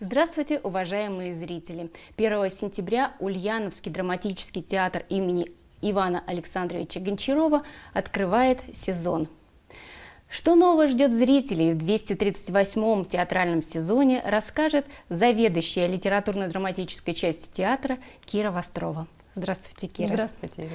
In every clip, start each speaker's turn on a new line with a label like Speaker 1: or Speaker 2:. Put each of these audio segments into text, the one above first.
Speaker 1: Здравствуйте, уважаемые зрители! 1 сентября Ульяновский драматический театр имени Ивана Александровича Гончарова открывает сезон. Что нового ждет зрителей в 238-м театральном сезоне, расскажет заведующая литературно-драматической частью театра Кира Вострова. Здравствуйте, Кира.
Speaker 2: Здравствуйте, Ирина.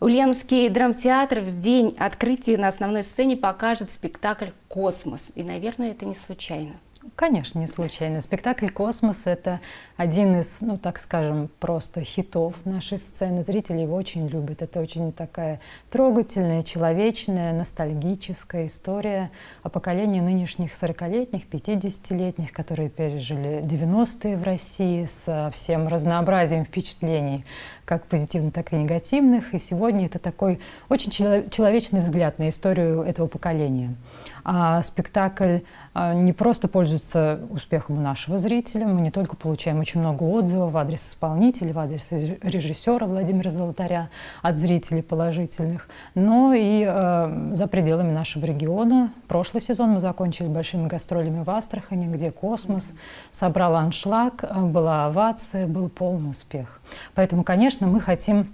Speaker 1: Ульяновский драмтеатр в день открытия на основной сцене покажет спектакль «Космос». И, наверное, это не случайно.
Speaker 2: Конечно, не случайно. Спектакль «Космос» — это один из, ну, так скажем, просто хитов нашей сцены. Зрители его очень любят. Это очень такая трогательная, человечная, ностальгическая история о поколении нынешних 40-летних, 50-летних, которые пережили 90-е в России со всем разнообразием впечатлений как позитивных, так и негативных. И сегодня это такой очень человечный взгляд на историю этого поколения. А спектакль не просто пользуется успехом у нашего зрителя, мы не только получаем очень много отзывов в адрес исполнителя, в адрес режиссера Владимира Золотаря от зрителей положительных, но и э, за пределами нашего региона. Прошлый сезон мы закончили большими гастролями в Астрахани, где космос собрал аншлаг, была овация, был полный успех. Поэтому, конечно, мы хотим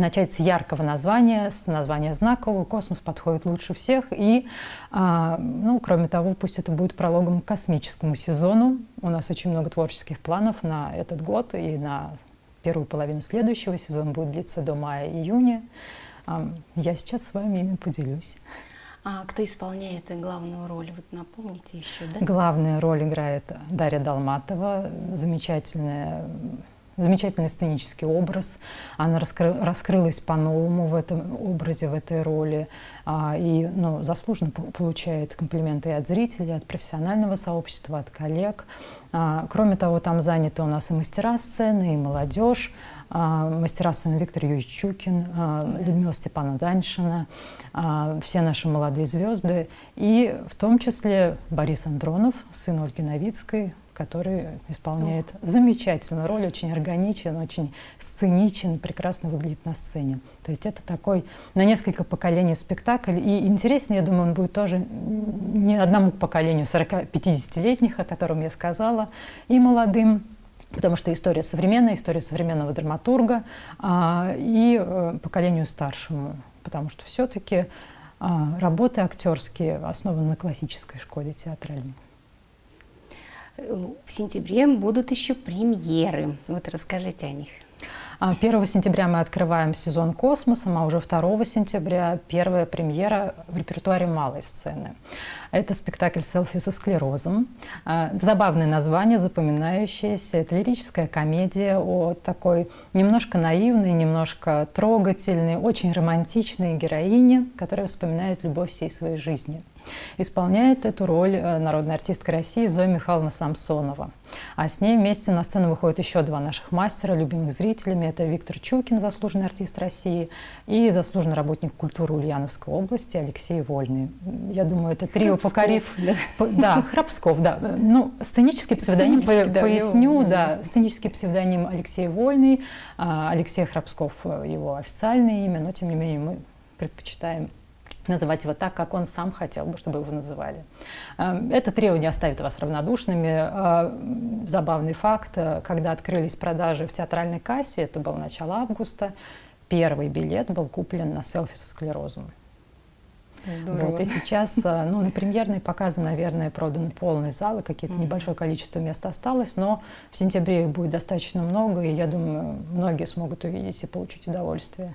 Speaker 2: начать с яркого названия, с названия знакового. Космос подходит лучше всех. И, а, ну, кроме того, пусть это будет прологом к космическому сезону. У нас очень много творческих планов на этот год и на первую половину следующего сезона будет длиться до мая-июня. А, я сейчас с вами ими поделюсь.
Speaker 1: А кто исполняет главную роль? Вот напомните еще, да?
Speaker 2: Главную роль играет Дарья Долматова, замечательная замечательный сценический образ. Она раскры, раскрылась по-новому в этом образе, в этой роли. А, и ну, заслуженно получает комплименты и от зрителей, от профессионального сообщества, от коллег. А, кроме того, там заняты у нас и мастера сцены, и молодежь. А, мастера сцены Виктор Юрьевич Чукин, а, Людмила Степана Даньшина, а, все наши молодые звезды. И в том числе Борис Андронов, сын Ольги Новицкой, который исполняет замечательную роль, очень органичен, очень сценичен, прекрасно выглядит на сцене. То есть это такой на несколько поколений спектакль. И интереснее, я думаю, он будет тоже не одному поколению 40-50-летних, о котором я сказала, и молодым, потому что история современная, история современного драматурга, а, и э, поколению старшему, потому что все-таки а, работы актерские основаны на классической школе театральной.
Speaker 1: В сентябре будут еще премьеры. Вот расскажите о них.
Speaker 2: 1 а, сентября мы открываем сезон «Космосом», а уже 2 сентября первая премьера в репертуаре малой сцены. Это спектакль «Селфи со склерозом». А, забавное название, запоминающееся. Это лирическая комедия о такой немножко наивной, немножко трогательной, очень романтичной героине, которая вспоминает любовь всей своей жизни. Исполняет эту роль э, народная артистка России Зоя Михайловна Самсонова. А с ней вместе на сцену выходят еще два наших мастера, любимых зрителями. Это Виктор Чукин, заслуженный артист России, и заслуженный работник культуры Ульяновской области Алексей Вольный. Я думаю, это трио покорит... Да. да, Храбсков, да. Ну, сценический псевдоним, сценический, по, поясню, да, да, сценический псевдоним Алексей Вольный, а Алексей Храбсков э, его официальное имя, но тем не менее мы предпочитаем называть его так, как он сам хотел бы, чтобы его называли. Эм, это трио не оставит вас равнодушными. Э, забавный факт, э, когда открылись продажи в театральной кассе, это было начало августа, первый билет был куплен на селфи со склерозом. Здорово. Вот, и сейчас э, ну, на премьерные показы, наверное, проданы полные залы, какие-то mm-hmm. небольшое количество мест осталось, но в сентябре их будет достаточно много, и я думаю, многие смогут увидеть и получить удовольствие.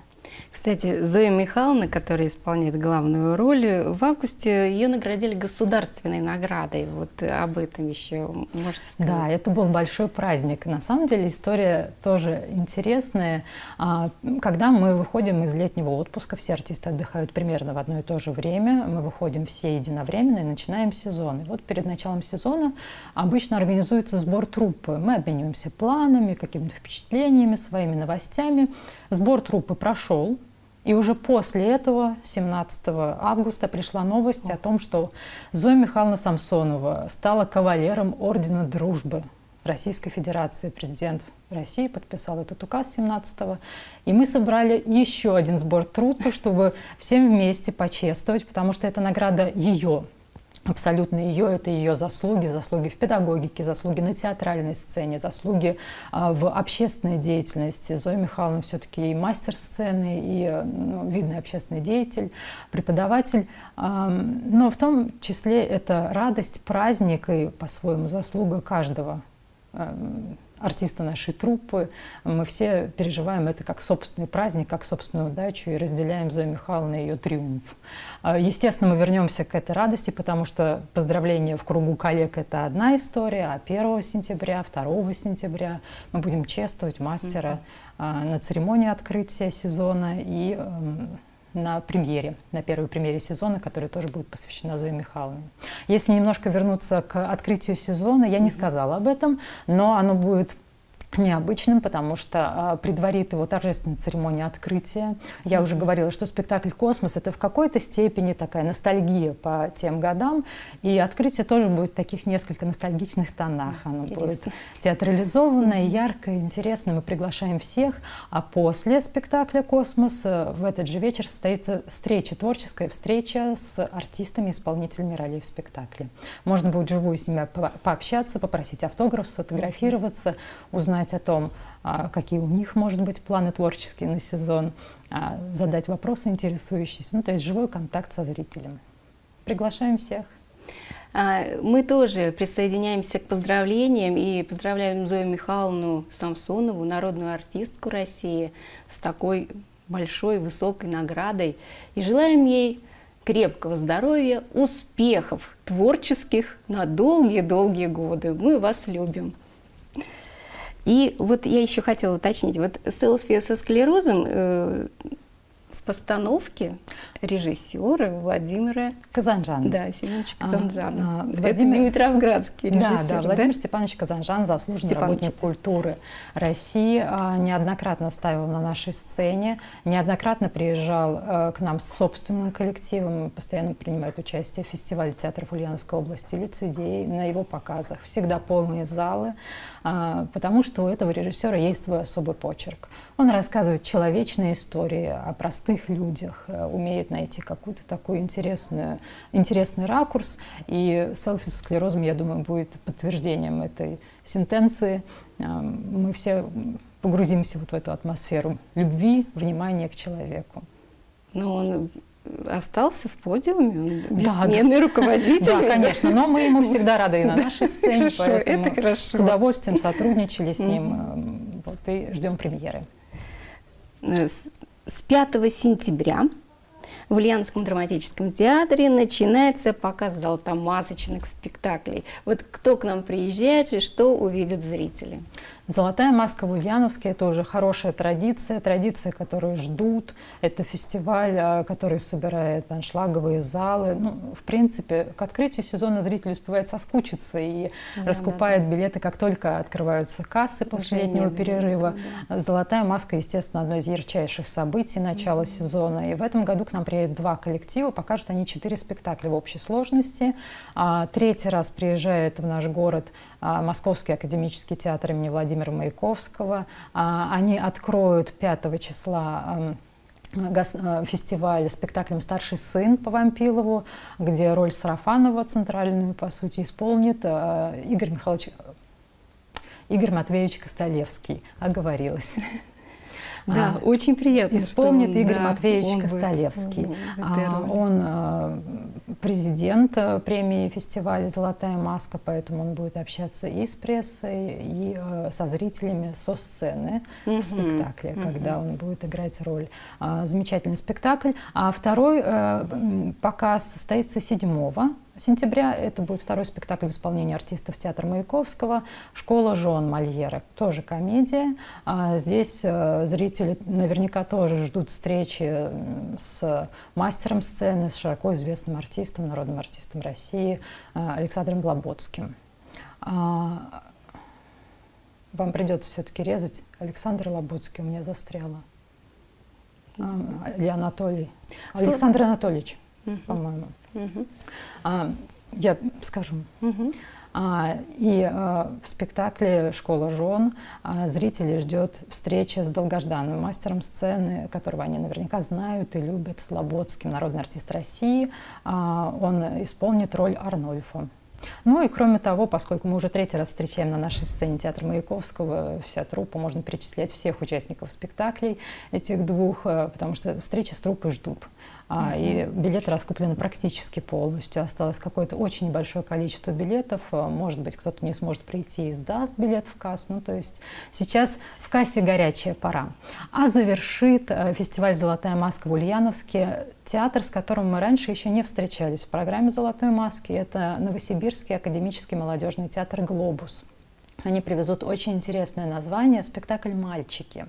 Speaker 1: Кстати, Зоя Михайловна, которая исполняет главную роль, в августе ее наградили государственной наградой. Вот об этом еще можете сказать?
Speaker 2: Да, это был большой праздник. На самом деле история тоже интересная. А, когда мы выходим из летнего отпуска, все артисты отдыхают примерно в одно и то же время, мы выходим все единовременно и начинаем сезон. И вот перед началом сезона обычно организуется сбор труппы. Мы обмениваемся планами, какими-то впечатлениями, своими новостями. Сбор труппы прошел, и уже после этого, 17 августа, пришла новость о том, что Зоя Михайловна Самсонова стала кавалером Ордена Дружбы Российской Федерации. Президент России подписал этот указ 17-го. И мы собрали еще один сбор трупа, чтобы всем вместе почествовать, потому что это награда ее абсолютно ее, это ее заслуги, заслуги в педагогике, заслуги на театральной сцене, заслуги а, в общественной деятельности. Зоя Михайловна все-таки и мастер сцены, и ну, видный общественный деятель, преподаватель. Но в том числе это радость, праздник и по-своему заслуга каждого артиста нашей труппы. Мы все переживаем это как собственный праздник, как собственную удачу и разделяем Зою Михайловну ее триумф. А, естественно, мы вернемся к этой радости, потому что поздравления в кругу коллег – это одна история, а 1 сентября, 2 сентября мы будем чествовать мастера mm-hmm. на церемонии открытия сезона и эм, на премьере, на первой премьере сезона, которая тоже будет посвящена Зое Михайловне. Если немножко вернуться к открытию сезона, я не сказала об этом, но оно будет необычным, потому что э, предварит его торжественная церемония открытия. Я уже говорила, что спектакль «Космос» — это в какой-то степени такая ностальгия по тем годам, и открытие тоже будет в таких несколько ностальгичных тонах. Оно Интересно. будет театрализованное, яркое, интересное. Мы приглашаем всех, а после спектакля «Космос» э, в этот же вечер состоится встреча, творческая встреча с артистами, исполнителями ролей в спектакле. Можно будет живую с ними пообщаться, попросить автограф, сфотографироваться, узнать узнать о том, а, какие у них, может быть, планы творческие на сезон, а, задать вопросы интересующиеся, ну, то есть живой контакт со зрителем. Приглашаем всех.
Speaker 1: А, мы тоже присоединяемся к поздравлениям и поздравляем Зою Михайловну Самсонову, народную артистку России, с такой большой, высокой наградой. И желаем ей крепкого здоровья, успехов творческих на долгие-долгие годы. Мы вас любим. И вот я еще хотела уточнить, вот селфи со склерозом э, в постановке режиссера Владимира
Speaker 2: Казанжана.
Speaker 1: Да, Семеновича Казанжана. А, а, Владимир... Это Димитровградский режиссер.
Speaker 2: Да, да, Владимир да? Степанович Казанжан, заслуженный Степанович. работник культуры России, а, неоднократно ставил на нашей сцене, неоднократно приезжал а, к нам с собственным коллективом, постоянно принимает участие в фестивале театров Ульяновской области, лицедей, на его показах. Всегда полные залы, а, потому что у этого режиссера есть свой особый почерк. Он рассказывает человечные истории о простых людях, э, умеет найти какую-то такую интересную, интересный ракурс. И селфи с склерозом, я думаю, будет подтверждением этой сентенции. Мы все погрузимся вот в эту атмосферу любви, внимания к человеку.
Speaker 1: Но он остался в подиуме, он бессменный да, руководитель.
Speaker 2: Да, конечно, но мы ему всегда рады и на нашей сцене, хорошо, это хорошо. с удовольствием сотрудничали с ним вот, и ждем премьеры.
Speaker 1: С 5 сентября в Ульяновском драматическом театре начинается показ золотомасочных спектаклей. Вот кто к нам приезжает и что увидят зрители?
Speaker 2: Золотая маска в Ульяновске – это уже хорошая традиция, традиция, которую ждут. Это фестиваль, а, который собирает аншлаговые залы. Ну, в принципе, к открытию сезона зритель успевает соскучиться и да, раскупает да, да. билеты, как только открываются кассы после летнего перерыва. Да. Золотая маска, естественно, одно из ярчайших событий начала mm-hmm. сезона. И в этом году к нам приедет два коллектива, покажут они четыре спектакля в общей сложности. А, третий раз приезжает в наш город Московский академический театр имени Владимира Маяковского. А, они откроют 5 числа а, фестиваль спектаклем «Старший сын» по Вампилову, где роль Сарафанова центральную, по сути, исполнит Игорь Михайлович Игорь Матвеевич Костолевский. Оговорилась.
Speaker 1: Да, а, очень приятно.
Speaker 2: Исполнит он, Игорь да, Матвеевич он Костолевский. Будет, а, он а, президент э, премии фестиваля «Золотая маска», поэтому он будет общаться и с прессой, и а, со зрителями со сцены mm-hmm. в спектакле, mm-hmm. когда он будет играть роль. А, замечательный спектакль. А второй а, показ состоится 7 сентября. Это будет второй спектакль в исполнении артистов театра Маяковского «Школа жен Мольера». Тоже комедия. А здесь э, зрители наверняка тоже ждут встречи с мастером сцены, с широко известным артистом, народным артистом России э, Александром Глоботским. А, вам придется все-таки резать. Александр Лоботский у меня застряла. Или Анатолий. Александр Анатольевич, по-моему. А, я скажу. А, и в спектакле «Школа жен» зрители ждет встреча с долгожданным мастером сцены, которого они наверняка знают и любят, Слободским, народный артист России. Он исполнит роль Арнольфа. Ну и кроме того, поскольку мы уже третий раз встречаем на нашей сцене театр Маяковского, вся труппа, можно перечислять всех участников спектаклей этих двух, э, потому что встречи с труппой ждут. А, и билеты раскуплены практически полностью. Осталось какое-то очень небольшое количество билетов. А, может быть, кто-то не сможет прийти и сдаст билет в кассу. Ну, то есть сейчас в кассе горячая пора. А завершит а, фестиваль «Золотая маска» в Ульяновске театр, с которым мы раньше еще не встречались в программе «Золотой маски». Это Новосибирский академический молодежный театр «Глобус». Они привезут очень интересное название «Спектакль «Мальчики».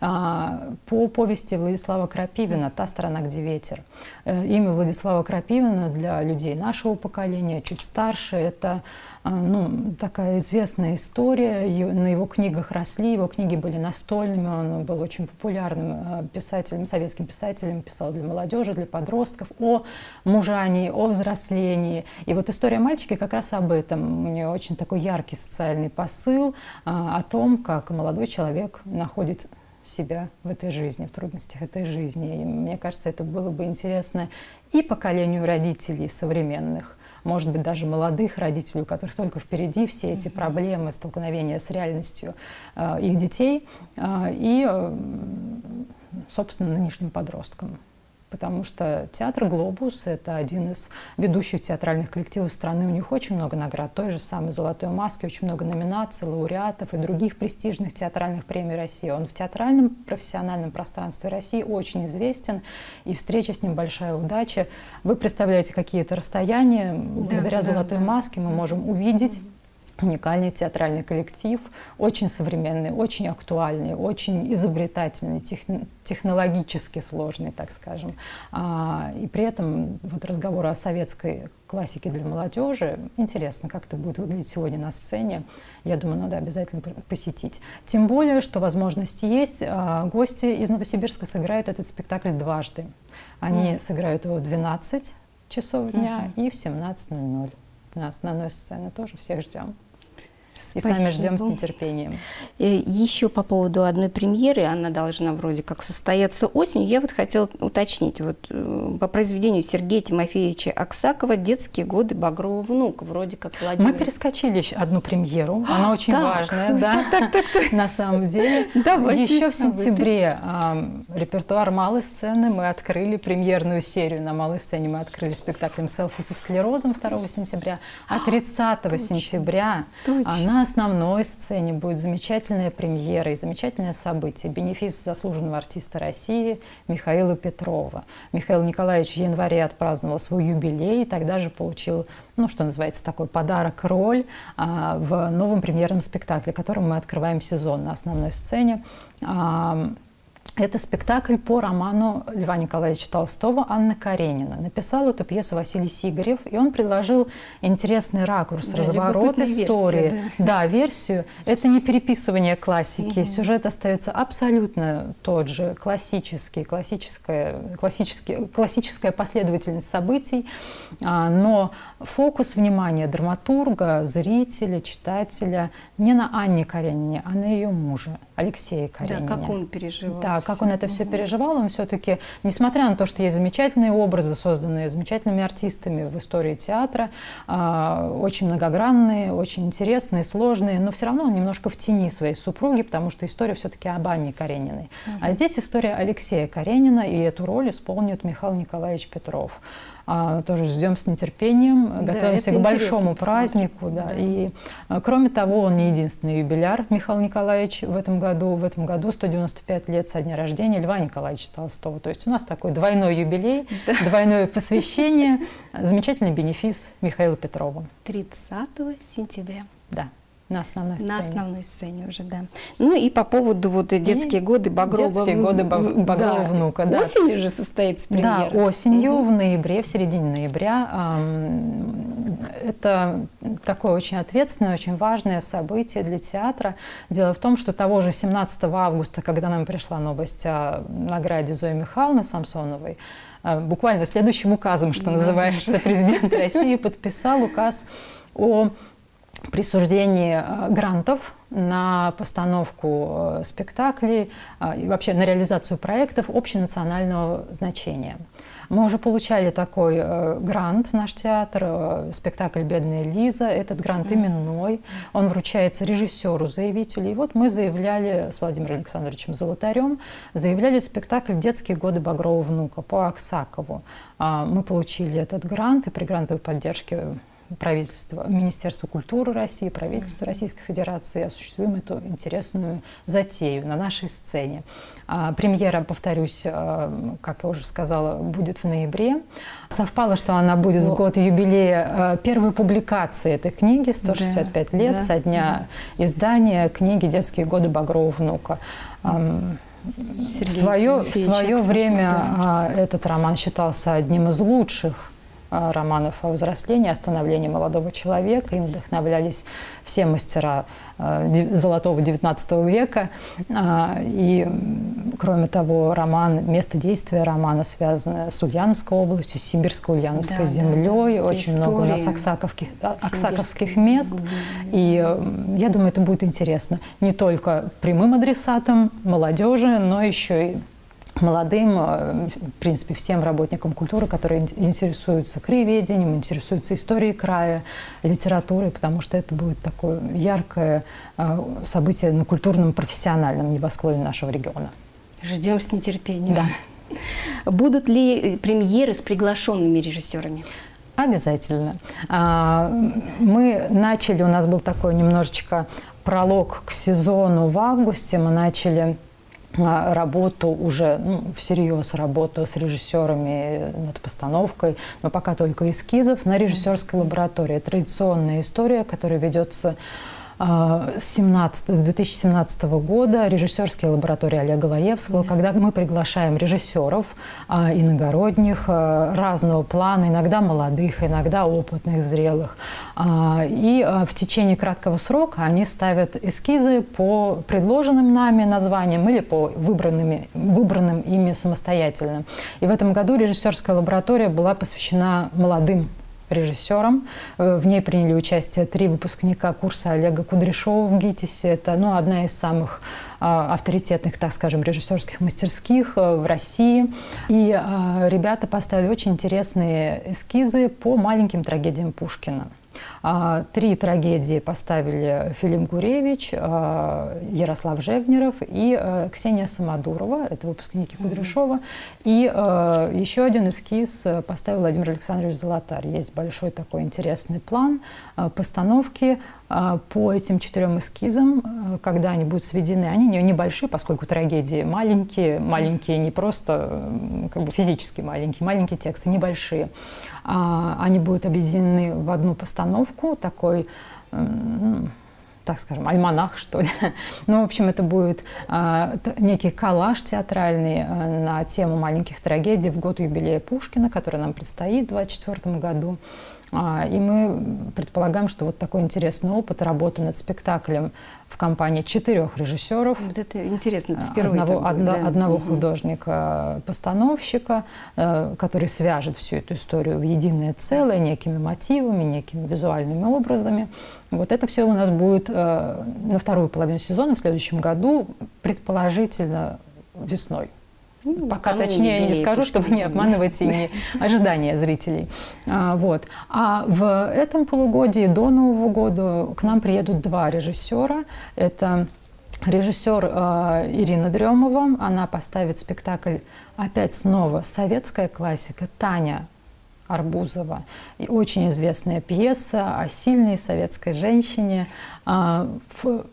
Speaker 2: А, по повести Владислава Крапивина «Та сторона, где ветер». Э, имя Владислава Крапивина для людей нашего поколения, чуть старше, это ну, такая известная история. На его книгах росли, его книги были настольными, он был очень популярным а, писателем, советским писателем, писал для молодежи, для подростков о мужании, о взрослении. И вот история мальчики как раз об этом. У нее очень такой яркий социальный посыл а, о том, как молодой человек находит себя в этой жизни, в трудностях этой жизни. И мне кажется, это было бы интересно и поколению родителей современных, может быть, даже молодых родителей, у которых только впереди все эти проблемы, столкновения с реальностью э, их детей, э, и, э, собственно, нынешним подросткам потому что театр «Глобус» — это один из ведущих театральных коллективов страны. У них очень много наград. Той же самой «Золотой маски», очень много номинаций, лауреатов и других престижных театральных премий России. Он в театральном профессиональном пространстве России очень известен, и встреча с ним большая удача. Вы представляете какие-то расстояния. Благодаря да, «Золотой да, маске» мы можем увидеть уникальный театральный коллектив, очень современный, очень актуальный, очень изобретательный, тех, технологически сложный, так скажем. А, и при этом вот разговор о советской классике для молодежи, интересно, как это будет выглядеть сегодня на сцене. Я думаю, надо обязательно посетить. Тем более, что возможности есть. А, гости из Новосибирска сыграют этот спектакль дважды. Они mm. сыграют его в 12 часов дня mm-hmm. и в 17.00 на основной сцене. Тоже всех ждем. Спасибо. И сами ждем с нетерпением.
Speaker 1: Э, Еще по поводу одной премьеры, она должна вроде как состояться осенью. Я вот хотела уточнить, вот э, по произведению Сергея Тимофеевича Аксакова «Детские годы Багрова внука», вроде как
Speaker 2: Владимир. Мы перескочили одну премьеру, она а, очень так. важная, да, так, так, так. на самом деле. Давайте. Еще в сентябре репертуар малой сцены мы открыли премьерную серию на малой сцене. Мы открыли спектаклем «Селфи со склерозом» 2 сентября, а 30 сентября Точно на основной сцене будет замечательная премьера и замечательное событие. Бенефис заслуженного артиста России Михаила Петрова. Михаил Николаевич в январе отпраздновал свой юбилей и тогда же получил, ну, что называется, такой подарок, роль а, в новом премьерном спектакле, которым мы открываем сезон на основной сцене. А, это спектакль по роману Льва Николаевича Толстого «Анна Каренина». Написал эту пьесу Василий Сигарев, и он предложил интересный ракурс, да, разворот истории. Версия, да. да, версию. Это не переписывание классики. Угу. Сюжет остается абсолютно тот же, классический, классическая, классический, классическая последовательность событий, а, но фокус внимания драматурга, зрителя, читателя не на Анне Каренине, а на ее муже Алексее Каренине.
Speaker 1: Да, как он переживал.
Speaker 2: Да, как он это все переживал, он все-таки, несмотря на то, что есть замечательные образы, созданные замечательными артистами в истории театра, а, очень многогранные, очень интересные, сложные, но все равно он немножко в тени своей супруги, потому что история все-таки об Анне Карениной. Угу. А здесь история Алексея Каренина, и эту роль исполнит Михаил Николаевич Петров. А, тоже ждем с нетерпением, да, готовимся к большому празднику. Да. Да. И а, кроме того, он не единственный юбиляр Михаил Николаевич в этом году. В этом году 195 лет со дня рождения Льва Николаевича Толстого. То есть у нас такой двойной юбилей, да. двойное посвящение, замечательный бенефис Михаила Петрова.
Speaker 1: 30 сентября.
Speaker 2: Да. На основной сцене.
Speaker 1: На основной сцене уже, да. Ну и по поводу вот детские и годы Багрова.
Speaker 2: Детские годы Багрова да. внука, да.
Speaker 1: Осенью же состоится премьера.
Speaker 2: Да, осенью, угу. в ноябре, в середине ноября. Это такое очень ответственное, очень важное событие для театра. Дело в том, что того же 17 августа, когда нам пришла новость о награде Зои Михайловны Самсоновой, а, буквально следующим указом, что называется, президент России подписал указ о присуждении э, грантов на постановку э, спектаклей и вообще на реализацию проектов общенационального значения. Мы уже получали такой э, грант, наш театр, э, спектакль «Бедная Лиза». Этот грант именной. Он вручается режиссеру-заявителю. И вот мы заявляли с Владимиром Александровичем Золотарем, заявляли спектакль «Детские годы Багрова внука» по Аксакову. А, мы получили этот грант и при грантовой поддержке правительство, Министерство культуры России, правительство Российской Федерации осуществим эту интересную затею на нашей сцене. А, премьера, повторюсь, а, как я уже сказала, будет в ноябре. Совпало, что она будет в год юбилея а, первой публикации этой книги, 165 да, лет да, со дня да. издания книги «Детские годы Багрова внука». в свое, в свое время да. этот роман считался одним из лучших романов о взрослении, о становлении молодого человека. Им вдохновлялись все мастера а, золотого XIX века. А, и, кроме того, роман, место действия романа связано с Ульяновской областью, с Сибирско-Ульяновской да, землей. Да, да. Очень много у нас аксаковских, аксаковских мест. И я думаю, это будет интересно не только прямым адресатам молодежи, но еще и молодым, э, в принципе, всем работникам культуры, которые интересуются краеведением, интересуются историей края, литературой, потому что это будет такое яркое э, событие на культурном, профессиональном небосклоне нашего региона.
Speaker 1: Ждем с нетерпением. Да. Будут ли премьеры с приглашенными режиссерами?
Speaker 2: Обязательно. А, мы начали, у нас был такой немножечко пролог к сезону в августе. Мы начали работу уже, ну, всерьез работу с режиссерами над постановкой, но пока только эскизов на режиссерской лаборатории. Традиционная история, которая ведется 17, с 2017 года режиссерские лаборатории Олега Лаевского, когда мы приглашаем режиссеров а, иногородних а, разного плана, иногда молодых, иногда опытных, зрелых. И в течение краткого срока они ставят эскизы по предложенным нами названиям или по выбранными, выбранным ими самостоятельно. И в этом году режиссерская лаборатория была посвящена молодым режиссером. Э, в ней приняли участие три выпускника курса Олега Кудряшова в ГИТИСе. Это ну, одна из самых а, авторитетных, так скажем, режиссерских мастерских э, в России. И а, ребята поставили очень интересные эскизы по маленьким трагедиям Пушкина. А, три трагедии поставили Филим Гуревич, а, Ярослав Жевнеров и а, Ксения Самодурова, это выпускники Кудряшова. И еще один эскиз поставил Владимир Александрович Золотарь. Есть большой такой интересный план постановки по этим четырем эскизам, когда они будут сведены, они небольшие, поскольку трагедии маленькие, маленькие не просто как бы физически маленькие, маленькие тексты, небольшие. Они будут объединены в одну постановку, такой так скажем, альманах, что ли. ну, в общем, это будет э, некий коллаж театральный э, на тему маленьких трагедий в год юбилея Пушкина, который нам предстоит в 2024 году. А, и мы предполагаем, что вот такой интересный опыт работы над спектаклем в компании четырех режиссеров.
Speaker 1: Вот это интересно, это впервые
Speaker 2: одного, будет, одно, да? одного угу. художника-постановщика, э, который свяжет всю эту историю в единое целое, некими мотивами, некими визуальными образами. Вот это все у нас будет э, на вторую половину сезона в следующем году, предположительно весной. Ну, Пока точнее не скажу, чтобы не обманывать и не ожидания зрителей. А, вот. а в этом полугодии до Нового года к нам приедут два режиссера. Это режиссер э, Ирина Дремова. Она поставит спектакль опять снова советская классика Таня Арбузова. И очень известная пьеса о сильной советской женщине. Э, в,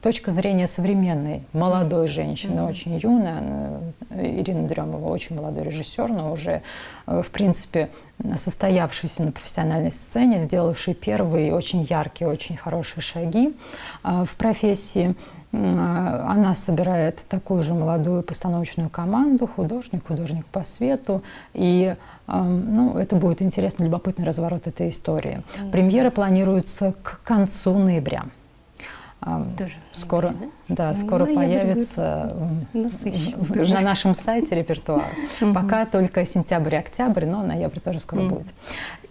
Speaker 2: точка зрения современной, молодой женщины, mm-hmm. очень юная, Ирина Дремова очень молодой режиссер, но уже, э, в принципе, состоявшийся на профессиональной сцене, сделавший первые очень яркие, очень хорошие шаги э, в профессии. Она собирает такую же молодую постановочную команду, художник, художник по свету, и ну, это будет интересный, любопытный разворот этой истории. Mm-hmm. Премьера планируется к концу ноября.
Speaker 1: Тоже
Speaker 2: скоро.
Speaker 1: да?
Speaker 2: Да, ну, скоро ну, появится на нашем сайте репертуар. Пока только сентябрь-октябрь, но ноябрь тоже скоро будет.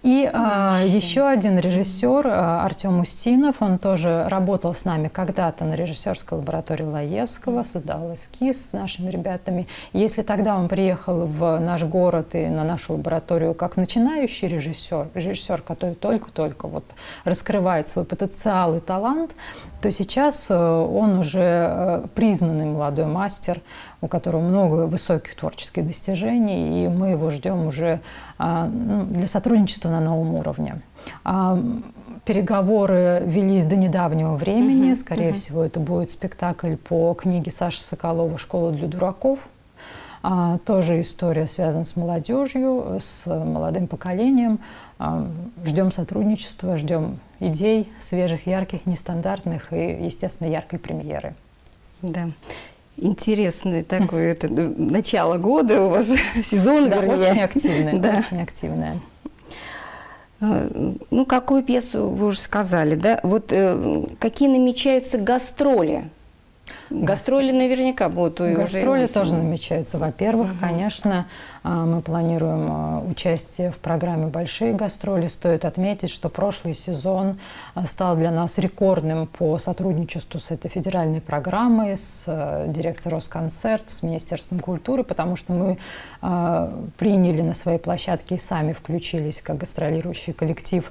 Speaker 2: И а, еще один режиссер а, Артем Устинов, он тоже работал с нами когда-то на режиссерской лаборатории Лаевского, создавал эскиз с нашими ребятами. Если тогда он приехал в наш город и на нашу лабораторию как начинающий режиссер, режиссер, который только-только вот раскрывает свой потенциал и талант, то сейчас э, он уже э, признанный молодой мастер, у которого много высоких творческих достижений, и мы его ждем уже а, ну, для сотрудничества на новом уровне. А, переговоры велись до недавнего времени. Uh-huh, Скорее uh-huh. всего, это будет спектакль по книге Саши Соколова «Школа для дураков». А, тоже история связана с молодежью, с молодым поколением. А, ждем сотрудничества, ждем идей свежих, ярких, нестандартных и, естественно, яркой премьеры.
Speaker 1: Да. Интересное такое это, ну, начало года у вас, сезон,
Speaker 2: да, вернее. очень активное, да. очень активное.
Speaker 1: А, ну, какую пьесу вы уже сказали, да? Вот э, какие намечаются гастроли Гастроли наверняка будут.
Speaker 2: Гастроли уже тоже намечаются. Во-первых, угу. конечно, а, мы планируем а, участие в программе «Большие гастроли». Стоит отметить, что прошлый сезон а, стал для нас рекордным по сотрудничеству с этой федеральной программой, с дирекцией Росконцерт, с Министерством культуры, потому что мы приняли на своей площадке и сами включились как гастролирующий коллектив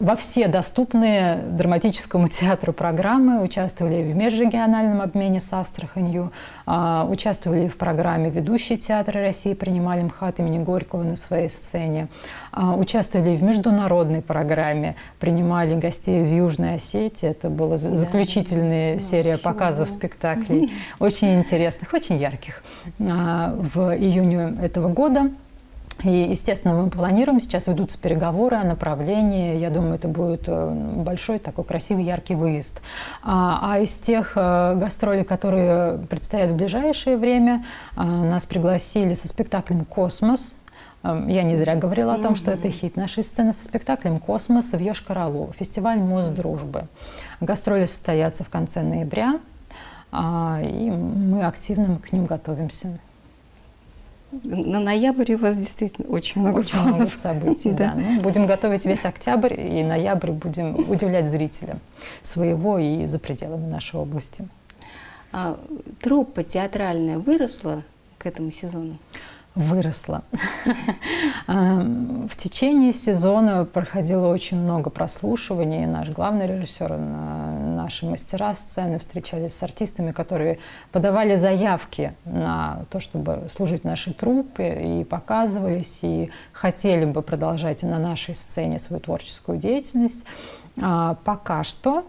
Speaker 2: во все доступные драматическому театру программы, участвовали в межрегиональном обмене с Астраханью, а, участвовали в программе «Ведущий театр России», принимали МХАТ имени Горького на своей сцене, а, участвовали в международной программе, принимали гостей из Южной Осетии. Это была да. заключительная да, серия показов да. спектаклей, очень интересных, очень ярких а, в июне этого года. И, естественно, мы планируем, сейчас ведутся переговоры о направлении. Я думаю, это будет э, большой такой красивый, яркий выезд. А, а из тех э, гастролей, которые предстоят в ближайшее время, э, нас пригласили со спектаклем «Космос». Я не зря говорила о том, что это хит нашей сцены со спектаклем «Космос» в Йошкар-Олу, фестиваль «Мост дружбы». Гастроли состоятся в конце ноября, а, и мы активно к ним готовимся.
Speaker 1: На ноябрь у вас действительно очень много
Speaker 2: очень много событий. Да. Да. Ну, будем готовить весь октябрь, и ноябрь будем удивлять зрителя своего и за пределами нашей области.
Speaker 1: А, труппа театральная выросла к этому сезону?
Speaker 2: Выросла. В течение сезона проходило очень много прослушиваний. Наш главный режиссер, наши мастера сцены встречались с артистами, которые подавали заявки на то, чтобы служить нашей труппе, и показывались, и хотели бы продолжать на нашей сцене свою творческую деятельность. А пока что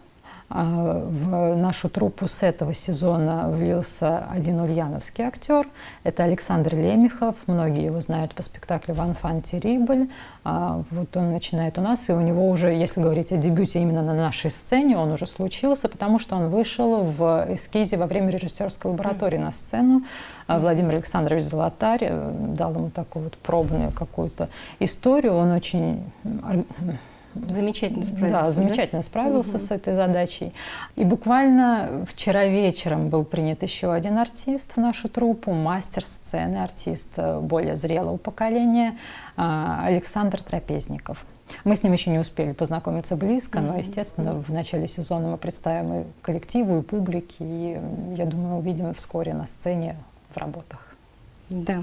Speaker 2: в нашу труппу с этого сезона влился один ульяновский актер. Это Александр Лемехов. Многие его знают по спектаклю «Ван Фан Терибль». А, вот он начинает у нас, и у него уже, если говорить о дебюте именно на нашей сцене, он уже случился, потому что он вышел в эскизе во время режиссерской лаборатории на сцену. А, Владимир Александрович Золотарь э, дал ему такую вот пробную какую-то историю. Он очень
Speaker 1: Замечательно справился.
Speaker 2: Да, замечательно да? справился угу. с этой задачей. И буквально вчера вечером был принят еще один артист в нашу труппу, мастер сцены, артист э, более зрелого поколения, а, Александр Трапезников. Мы с ним еще не успели познакомиться близко, но, естественно, в начале сезона мы представим и коллективу, и публике, и, я думаю, увидим вскоре на сцене в работах.
Speaker 1: Да.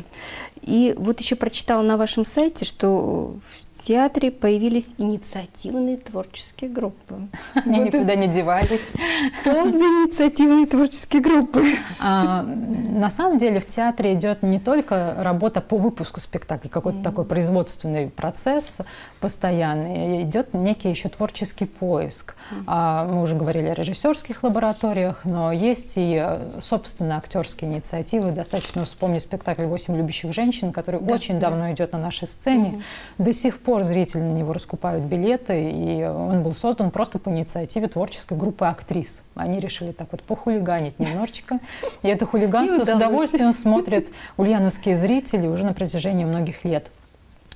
Speaker 1: И вот еще прочитала на вашем сайте, что театре появились инициативные творческие группы.
Speaker 2: Они вот никуда не девались.
Speaker 1: Что за инициативные творческие группы?
Speaker 2: А, на самом деле в театре идет не только работа по выпуску спектакля, какой-то mm. такой производственный процесс постоянный, идет некий еще творческий поиск. Mm. А, мы уже говорили о режиссерских лабораториях, но есть и, э, собственно, актерские инициативы. Достаточно вспомнить спектакль «Восемь любящих женщин», который да, очень да. давно идет на нашей сцене. Mm. До сих пор пор зрители на него раскупают билеты, и он был создан просто по инициативе творческой группы актрис. Они решили так вот похулиганить немножечко. И это хулиганство с удовольствием смотрят ульяновские зрители уже на протяжении многих лет.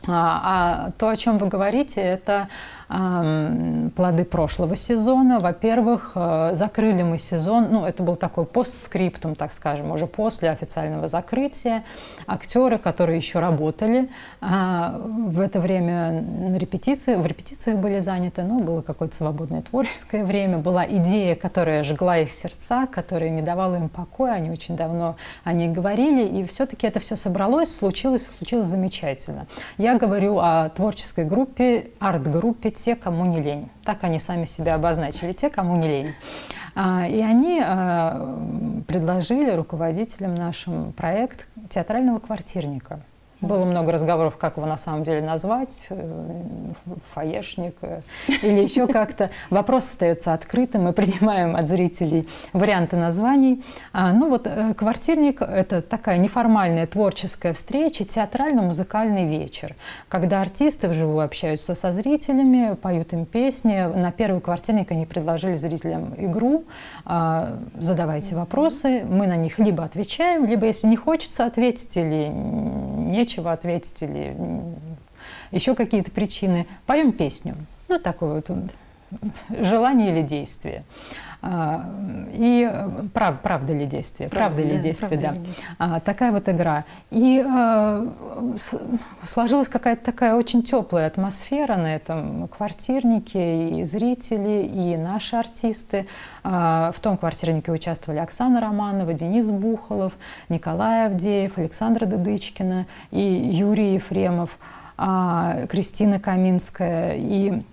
Speaker 2: А, а то, о чем вы говорите, это плоды прошлого сезона. Во-первых, э, закрыли мы сезон, ну, это был такой постскриптум, так скажем, уже после официального закрытия. Актеры, которые еще работали а, в это время на репетиции, в репетициях были заняты, ну, было какое-то свободное творческое время, была идея, которая жгла их сердца, которая не давала им покоя, они очень давно о ней говорили, и все-таки это все собралось, случилось, случилось замечательно. Я говорю о творческой группе, арт-группе «Те, кому не лень». Так они сами себя обозначили, «Те, кому не лень». А, и они а, предложили руководителям нашим проект театрального квартирника – было много разговоров, как его на самом деле назвать, э, фаешник или еще как-то. Вопрос остается открытым, мы принимаем от зрителей варианты названий. А, ну вот э, «Квартирник» — это такая неформальная творческая встреча, театрально-музыкальный вечер, когда артисты вживую общаются со зрителями, поют им песни. На первый «Квартирник» они предложили зрителям игру а, «Задавайте вопросы», мы на них либо отвечаем, либо, если не хочется ответить или нечего, нечего ответить или еще какие-то причины, поем песню. Ну, такое вот желание или действие. А, и прав, правда ли действие? Правда, правда ли да, действие, правда да. Ли действие. А, такая вот игра. И а, сложилась какая-то такая очень теплая атмосфера на этом квартирнике, и зрители, и наши артисты. А, в том квартирнике участвовали Оксана Романова, Денис Бухолов, Николай Авдеев, Александра Дыдычкина и Юрий Ефремов, а, Кристина Каминская и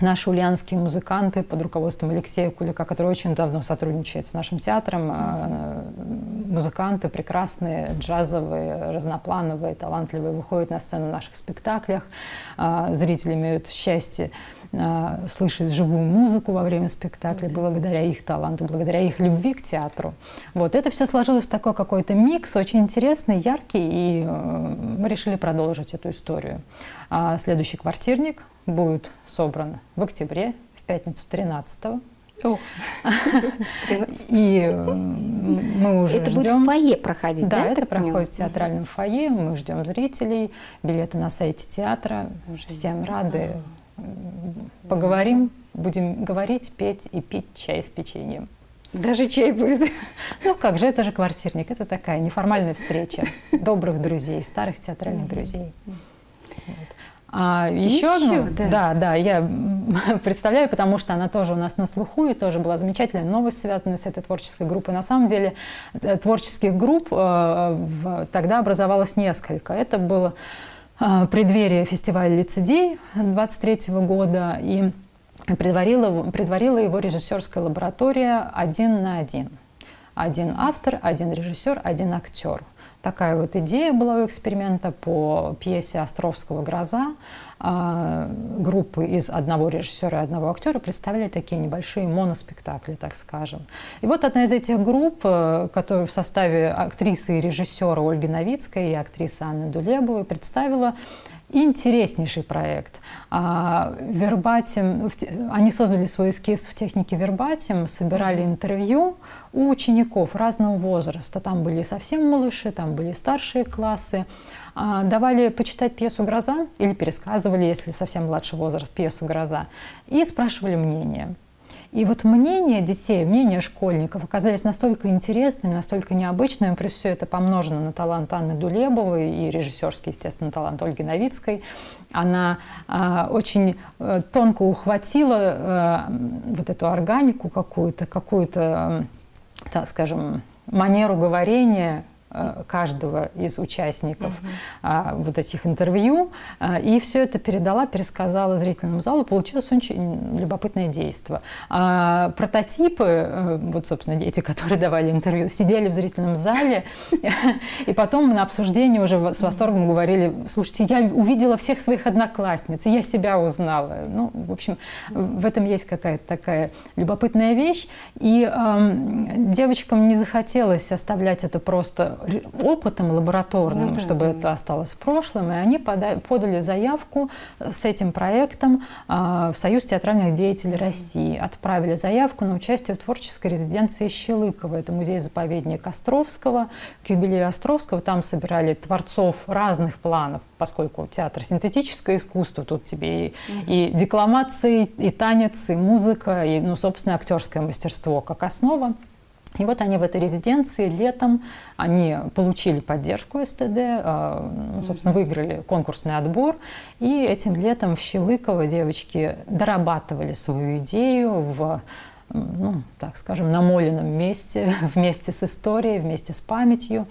Speaker 2: наши ульяновские музыканты под руководством Алексея Кулика, который очень давно сотрудничает с нашим театром, а, музыканты прекрасные, джазовые, разноплановые, талантливые, выходят на сцену в наших спектаклях. А, зрители имеют счастье слышать живую музыку во время спектакля благодаря их таланту, благодаря их любви к театру. Вот это все сложилось в такой какой-то микс, очень интересный, яркий, и э, мы решили продолжить эту историю. Следующий квартирник будет собран в октябре, в пятницу 13
Speaker 1: -го.
Speaker 2: И мы уже
Speaker 1: это
Speaker 2: ждем.
Speaker 1: будет в фойе проходить,
Speaker 2: да? Да, это проходит в театральном фойе. Мы ждем зрителей, билеты на сайте театра. Всем рады. Поговорим, будем говорить, петь и пить чай с печеньем.
Speaker 1: Даже чай будет.
Speaker 2: Ну как же, это же квартирник, это такая неформальная встреча добрых друзей, старых театральных друзей. Вот. А еще, еще одну, да. да, да, я представляю, потому что она тоже у нас на слуху, и тоже была замечательная новость, связанная с этой творческой группой. На самом деле э, творческих групп э, тогда образовалось несколько. Это было преддверие фестиваля «Лицедей» 23 года, и предварила, предварила его режиссерская лаборатория один на один. Один автор, один режиссер, один актер – Такая вот идея была у эксперимента по пьесе Островского «Гроза». А, группы из одного режиссера и одного актера представили такие небольшие моноспектакли, так скажем. И вот одна из этих групп, э, которая в составе актрисы и режиссера Ольги Новицкой и актрисы Анны Дулебовой представила интереснейший проект. А, вербатим, они создали свой эскиз в технике вербатим, собирали интервью у учеников разного возраста. Там были совсем малыши, там были старшие классы. А, давали почитать пьесу «Гроза» или пересказывали, если совсем младший возраст, пьесу «Гроза», и спрашивали мнение. И вот мнения детей, мнения школьников оказались настолько интересными, настолько необычными, при все это помножено на талант Анны Дулебовой и режиссерский, естественно, талант Ольги Новицкой. Она э, очень э, тонко ухватила э, вот эту органику какую-то, какую-то, э, так скажем, манеру говорения, каждого из участников угу. вот этих интервью. А, и все это передала, пересказала зрительному залу. Получилось очень любопытное действие. А, прототипы, э, вот, собственно, дети, которые давали интервью, сидели в зрительном зале, и потом на обсуждении уже с восторгом говорили, слушайте, я увидела всех своих одноклассниц, я себя узнала. Ну, в общем, в этом есть какая-то такая любопытная вещь. И э, девочкам не захотелось оставлять это просто опытом лабораторным, ну, да, чтобы да. это осталось в прошлом. И они подали заявку с этим проектом в Союз театральных деятелей России. Отправили заявку на участие в творческой резиденции Щелыкова. Это музей-заповедник Островского. К юбилею Островского там собирали творцов разных планов, поскольку театр синтетическое искусство, тут тебе и, и декламации, и танец, и музыка, и, ну, собственно, актерское мастерство как основа. И вот они в этой резиденции летом, они получили поддержку СТД, а, ну, собственно, выиграли конкурсный отбор, и этим летом в Щелыково девочки дорабатывали свою идею в ну, так скажем, намоленном месте, вместе с историей, вместе с памятью.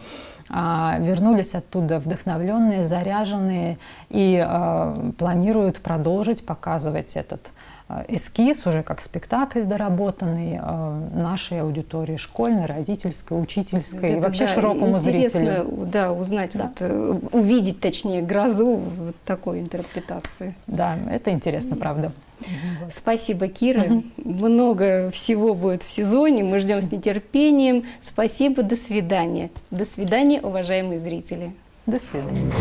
Speaker 2: А, вернулись оттуда вдохновленные, заряженные и а, планируют продолжить показывать этот эскиз уже как спектакль доработанный нашей аудитории школьной, родительской, учительской Это, и вообще да, широкому зрителю.
Speaker 1: Да, узнать, да. Вот, э, увидеть, точнее, грозу вот такой интерпретации.
Speaker 2: Да, это интересно, правда.
Speaker 1: Спасибо, Кира. Угу. Много всего будет в сезоне. Мы ждем с нетерпением. Спасибо, до свидания. До свидания, уважаемые зрители.
Speaker 2: До свидания.